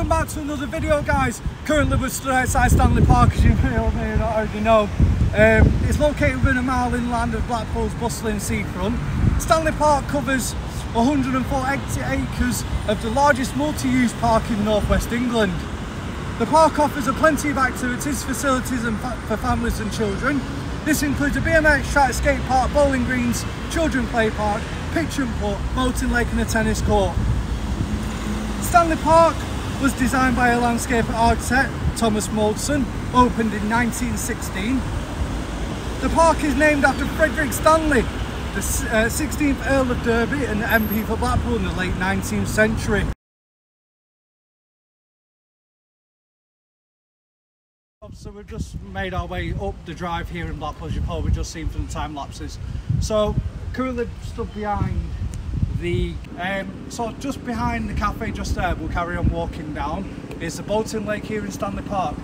welcome back to another video guys. Currently we're stood outside Stanley Park as you may or may not already know. Um, it's located within a mile inland of Blackpool's bustling seafront. Stanley Park covers 140 acres of the largest multi-use park in northwest England. The park offers a plenty of activities, facilities and fa for families and children. This includes a BMX track, skate park, bowling greens, children play park, pitch and putt, boating lake and a tennis court. Stanley Park was designed by a landscape architect, Thomas Moulton, opened in 1916. The park is named after Frederick Stanley, the uh, 16th Earl of Derby and MP for Blackpool in the late 19th century. So we've just made our way up the drive here in Blackpool as you've probably just seen from the time lapses. So currently stood behind the um, so just behind the cafe just there we'll carry on walking down is the boating lake here in Stanley Park.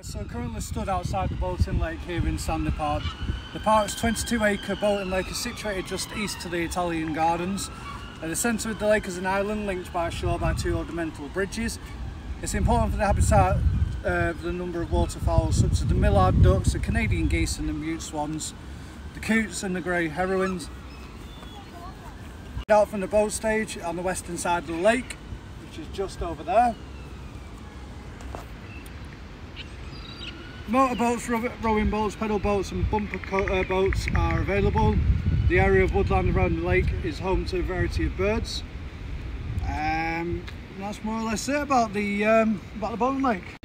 So currently stood outside the boating lake here in Stanley Park. The park's 22 acre boating lake is situated just east to the Italian Gardens. At the centre of the lake is an island linked by a shore by two ornamental bridges. It's important for the habitat uh, the number of waterfowl such as the mallard ducks, the Canadian geese and the mute swans the coots and the grey herons out from the boat stage on the western side of the lake, which is just over there. Motorboats, rowing boats, pedal boats and bumper uh, boats are available. The area of woodland around the lake is home to a variety of birds. Um, that's more or less it about the, um, about the boating lake.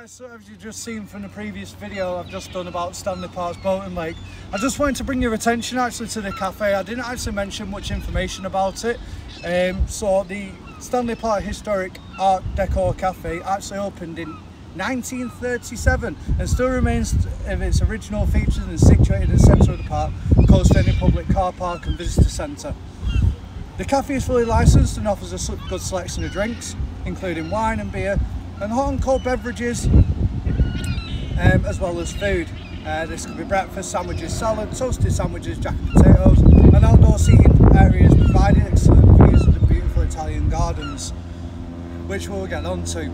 Guys, so as you've just seen from the previous video I've just done about Stanley Park's Boating Lake, I just wanted to bring your attention actually to the cafe. I didn't actually mention much information about it. Um, so the Stanley Park Historic Art Deco Cafe actually opened in 1937 and still remains of its original features and is situated in the centre of the park, close to any public car park and visitor centre. The cafe is fully licensed and offers a good selection of drinks, including wine and beer, and hot and cold beverages um, as well as food. Uh, this could be breakfast, sandwiches, salad, toasted sandwiches, jacket potatoes and outdoor seating areas providing excellent views of the beautiful Italian gardens which we'll get on to.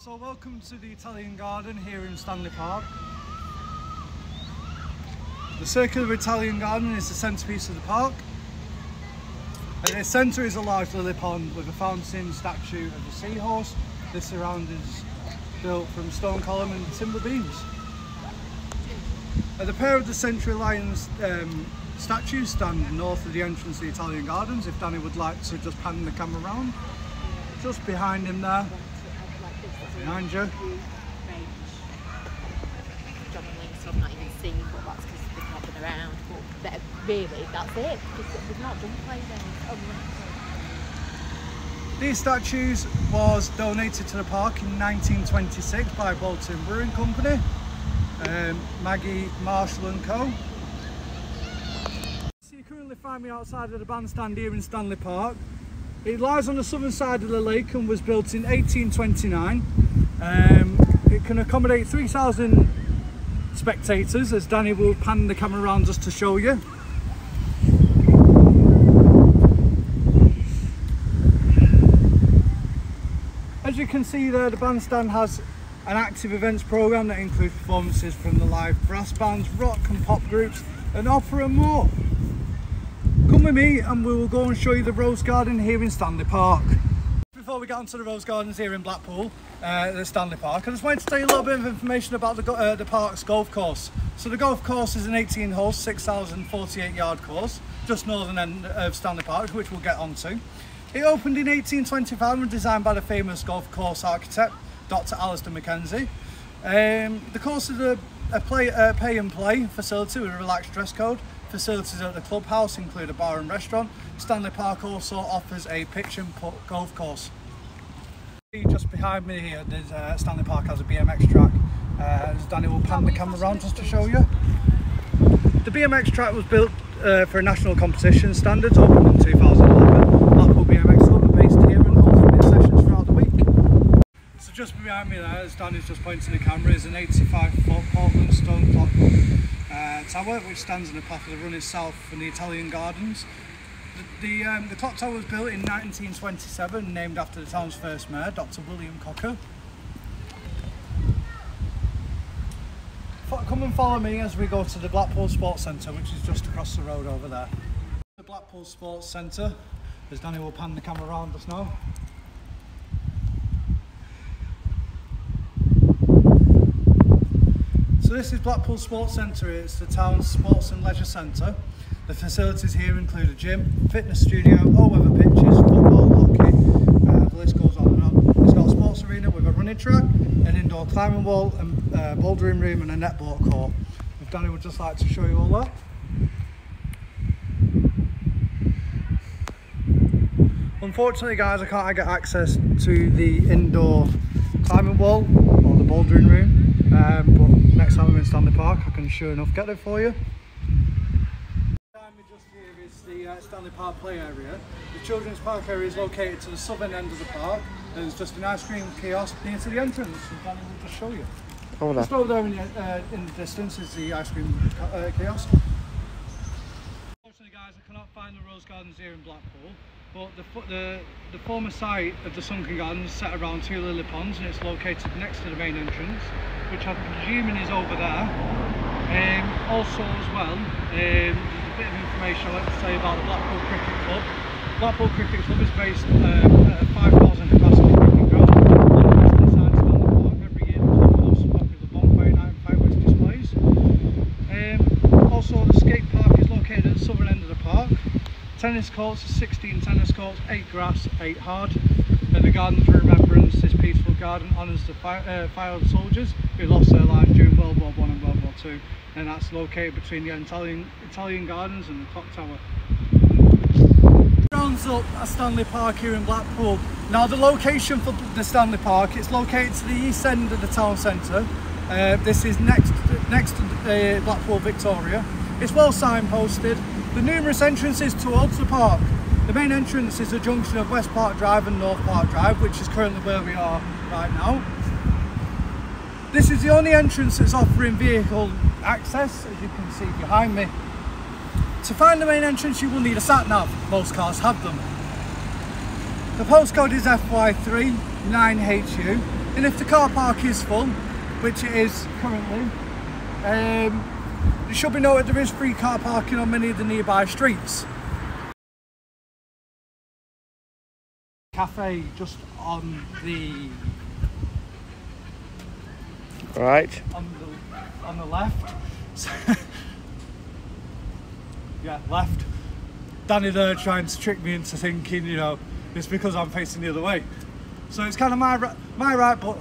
So welcome to the Italian garden here in Stanley Park. The circular Italian garden is the centrepiece of the park at the centre is a large lily pond with a fountain statue of a seahorse. The surround is built from stone column and timber beams. At the pair of the Century Lions um, statues stand north of the entrance to the Italian Gardens, if Danny would like to just pan the camera around. Just behind him there, behind you. I've not even seen, but that's because they've not been around. But play These statues was donated to the park in 1926 by Bolton Brewing Company, um, Magee Marshall and Co. So you currently find me outside of the bandstand here in Stanley Park. It lies on the southern side of the lake and was built in 1829. Um, it can accommodate 3,000 spectators as Danny will pan the camera around just to show you. Can see there, the bandstand has an active events programme that includes performances from the live brass bands, rock and pop groups and opera and more. Come with me and we will go and show you the Rose Garden here in Stanley Park. Before we get onto the Rose Gardens here in Blackpool, uh, the Stanley Park, I just wanted to tell you a little bit of information about the, uh, the park's golf course. So the golf course is an 18 hole, 6,048 yard course, just northern end of Stanley Park, which we'll get onto. It opened in 1825 and was designed by the famous golf course architect, Dr. Alister Mackenzie. Um, the course is a, a play, uh, pay and play facility with a relaxed dress code Facilities at the clubhouse include a bar and restaurant. Stanley Park also offers a pitch and putt golf course. Just behind me here, there's uh, Stanley Park has a BMX track. Uh, Danny will pan the camera around just to show you. The BMX track was built uh, for a national competition standards, opened in 2011. Blackpool BMX Club are based here in Holsmith. Just behind me there, as Danny's just pointing to the camera, is an 85 foot Portland stone clock uh, tower which stands in the path of the running south from the Italian Gardens. The, the, um, the clock tower was built in 1927, named after the town's first mayor, Dr. William Cocker. Come and follow me as we go to the Blackpool Sports Centre, which is just across the road over there. The Blackpool Sports Centre, as Danny will pan the camera around us now. So this is Blackpool Sports Centre, it's the town's sports and leisure centre. The facilities here include a gym, fitness studio, all-weather pitches, football, hockey, uh, the list goes on and on. It's got a sports arena with a running track, an indoor climbing wall, a uh, bouldering room and a netball court. If Danny would just like to show you all that. Unfortunately guys, I can't get access to the indoor climbing wall or the bouldering room, um, but next time I'm in Stanley Park I can sure enough get it for you. Just here is the uh, Stanley Park play area. The children's park area is located to the southern end of the park. There's just an ice cream kiosk near to the entrance, and Danny will just show you. Over there. Just over there in the, uh, in the distance is the ice cream ca- uh, kiosk. Unfortunately, guys, I cannot find the Rose Gardens here in Blackpool, but the, the, the former site of the Sunken Gardens is set around two lily ponds and it's located next to the main entrance, which I'm presuming is over there. Um, also, as well, um, there's a bit of information I'd like to say about the Blackpool Cricket Club. Blackpool Cricket Club is based um, at a 5,000 capacity cricket ground on the western side of Stanley Park. Every year, the club hosts popular bonfire night and fireworks displays. Um, also, the skate park is located at the southern end of the park. Tennis courts, 16 tennis courts, 8 grass, 8 hard. And the garden for remembrance, this peaceful garden honours the fire, uh, fired soldiers who lost their lives during World War One and World War Two. And that's located between the Italian, Italian Gardens and the Clock Tower. Rounds up at Stanley Park here in Blackpool. Now the location for the Stanley Park, it's located to the east end of the town centre. Uh, this is next next to uh, Blackpool Victoria. It's well signposted. The numerous entrances towards the park. The main entrance is a junction of West Park Drive and North Park Drive, which is currently where we are right now. This is the only entrance that's offering vehicle access, as you can see behind me. To find the main entrance, you will need a sat nav. Most cars have them. The postcode is FY3 9HU, and if the car park is full, which it is currently, um, it should be noted there is free car parking on many of the nearby streets. Cafe just on the Right. on the on the left. yeah, left. Danny there trying to trick me into thinking, you know, it's because I'm facing the other way. So it's kind of my my right, but